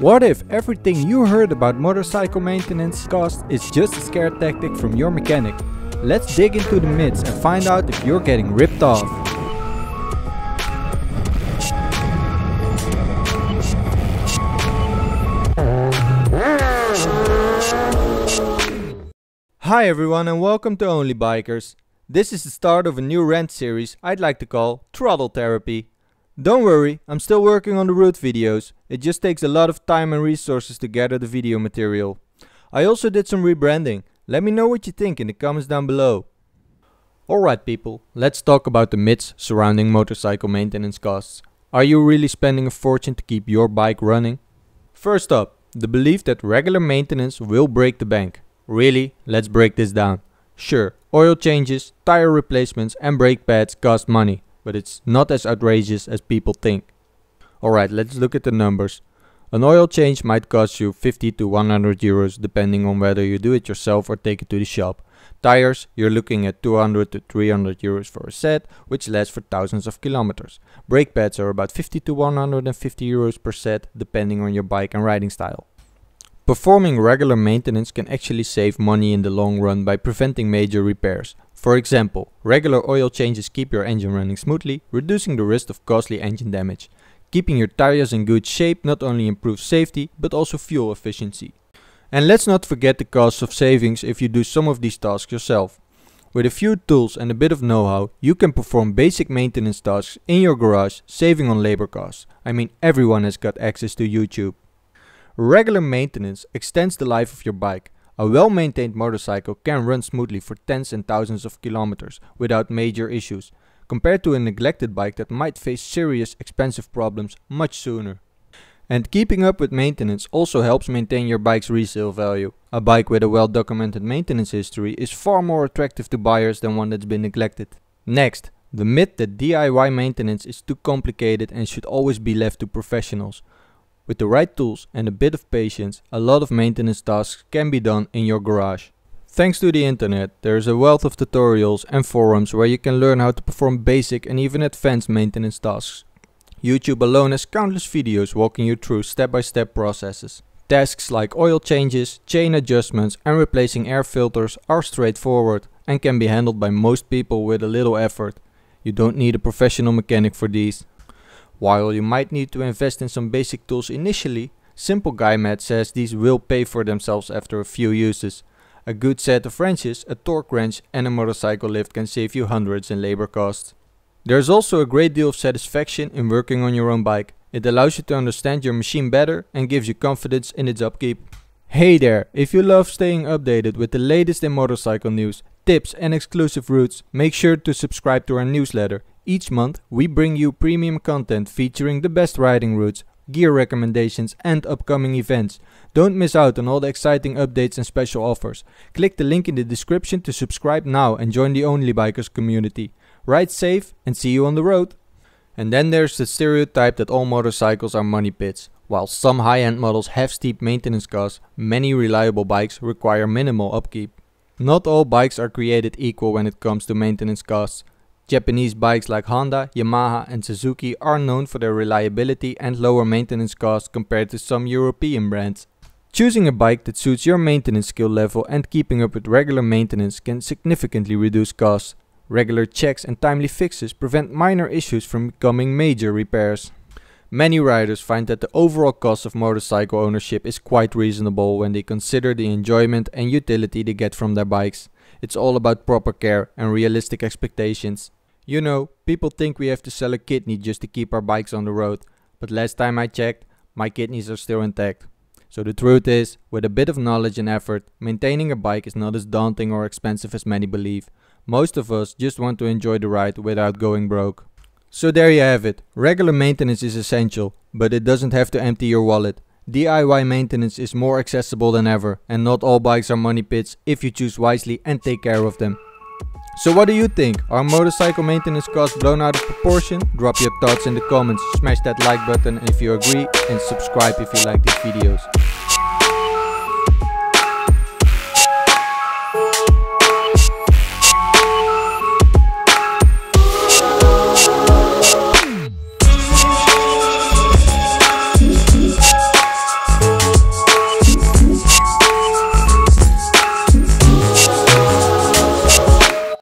What if everything you heard about motorcycle maintenance cost is just a scare tactic from your mechanic? Let's dig into the myths and find out if you're getting ripped off. Hi everyone and welcome to Only Bikers. This is the start of a new rant series I'd like to call Throttle Therapy. Don't worry, I'm still working on the route videos, it just takes a lot of time and resources to gather the video material. I also did some rebranding, let me know what you think in the comments down below. Alright people, let's talk about the myths surrounding motorcycle maintenance costs. Are you really spending a fortune to keep your bike running? First up, the belief that regular maintenance will break the bank. Really? Let's break this down. Sure, oil changes, tire replacements and brake pads cost money, but it's not as outrageous as people think. Alright, let's look at the numbers. An oil change might cost you 50 to 100 euros depending on whether you do it yourself or take it to the shop. Tires, you're looking at 200 to 300 euros for a set, which lasts for thousands of kilometers. Brake pads are about 50 to 150 euros per set depending on your bike and riding style. Performing regular maintenance can actually save money in the long run by preventing major repairs. For example, regular oil changes keep your engine running smoothly, reducing the risk of costly engine damage. Keeping your tires in good shape not only improves safety, but also fuel efficiency. And let's not forget the cost of savings if you do some of these tasks yourself. With a few tools and a bit of know-how, you can perform basic maintenance tasks in your garage, saving on labor costs. I mean everyone has got access to YouTube. Regular maintenance extends the life of your bike. A well-maintained motorcycle can run smoothly for tens and thousands of kilometers without major issues, compared to a neglected bike that might face serious expensive problems much sooner. And keeping up with maintenance also helps maintain your bike's resale value. A bike with a well-documented maintenance history is far more attractive to buyers than one that's been neglected. Next, the myth that DIY maintenance is too complicated and should always be left to professionals. With the right tools and a bit of patience, a lot of maintenance tasks can be done in your garage. Thanks to the internet, there is a wealth of tutorials and forums where you can learn how to perform basic and even advanced maintenance tasks. YouTube alone has countless videos walking you through step-by-step -step processes. Tasks like oil changes, chain adjustments and replacing air filters are straightforward and can be handled by most people with a little effort. You don't need a professional mechanic for these. While you might need to invest in some basic tools initially, Simple Guy Matt says these will pay for themselves after a few uses. A good set of wrenches, a torque wrench and a motorcycle lift can save you hundreds in labor costs. There's also a great deal of satisfaction in working on your own bike. It allows you to understand your machine better and gives you confidence in its upkeep. Hey there, if you love staying updated with the latest in motorcycle news, tips and exclusive routes, make sure to subscribe to our newsletter. Each month, we bring you premium content featuring the best riding routes, gear recommendations and upcoming events. Don't miss out on all the exciting updates and special offers. Click the link in the description to subscribe now and join the Only Bikers community. Ride safe and see you on the road! And then there's the stereotype that all motorcycles are money pits. While some high-end models have steep maintenance costs, many reliable bikes require minimal upkeep. Not all bikes are created equal when it comes to maintenance costs. Japanese bikes like Honda, Yamaha and Suzuki are known for their reliability and lower maintenance costs compared to some European brands. Choosing a bike that suits your maintenance skill level and keeping up with regular maintenance can significantly reduce costs. Regular checks and timely fixes prevent minor issues from becoming major repairs. Many riders find that the overall cost of motorcycle ownership is quite reasonable when they consider the enjoyment and utility they get from their bikes. It's all about proper care and realistic expectations. You know, people think we have to sell a kidney just to keep our bikes on the road, but last time I checked, my kidneys are still intact. So the truth is, with a bit of knowledge and effort, maintaining a bike is not as daunting or expensive as many believe. Most of us just want to enjoy the ride without going broke. So there you have it. Regular maintenance is essential, but it doesn't have to empty your wallet. DIY maintenance is more accessible than ever and not all bikes are money pits if you choose wisely and take care of them. So what do you think? Are motorcycle maintenance costs blown out of proportion? Drop your thoughts in the comments, smash that like button if you agree and subscribe if you like these videos.